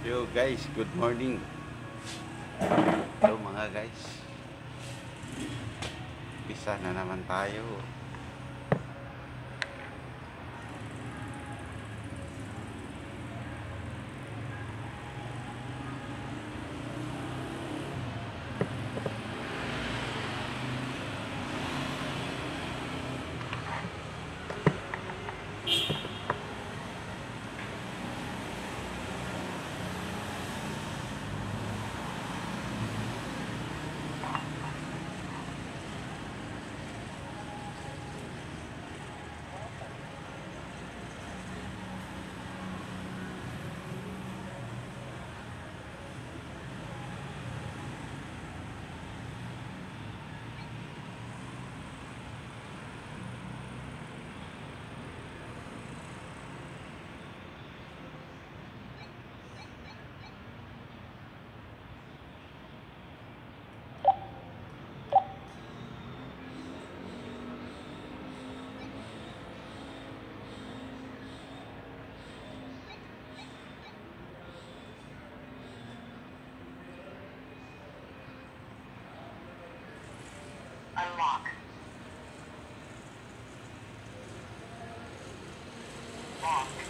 Yo guys, good morning. Hello mga guys. Pisa na naman tayo. lock. Walk.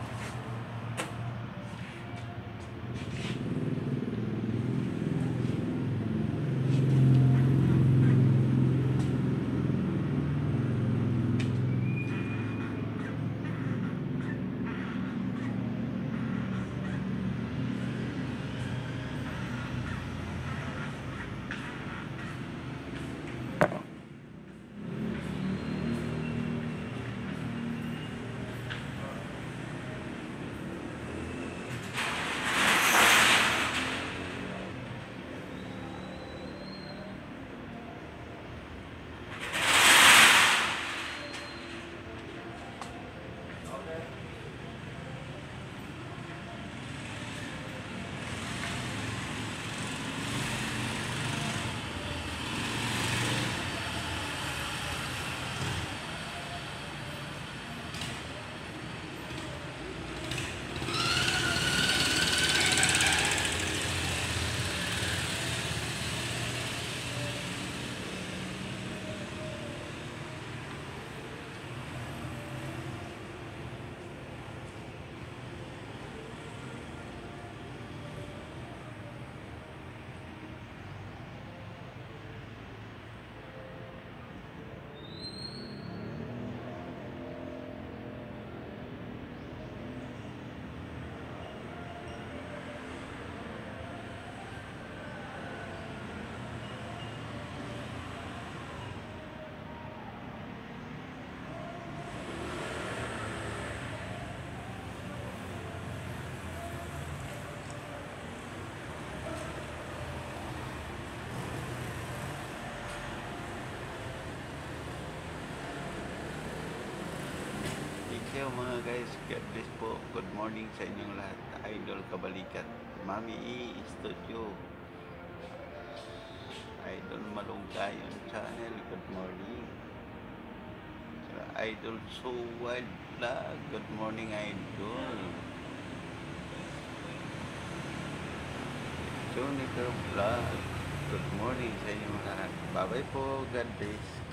Ikaw mga guys, God bless po. Good morning sa inyong lahat. Idol Kabalikat. Mami E Studio. Idol Malungkayon Channel. Good morning. Idol So Wild Vlog. Good morning Idol. Juniper Vlog. Good morning sa inyong lahat. Bye bye po. God bless.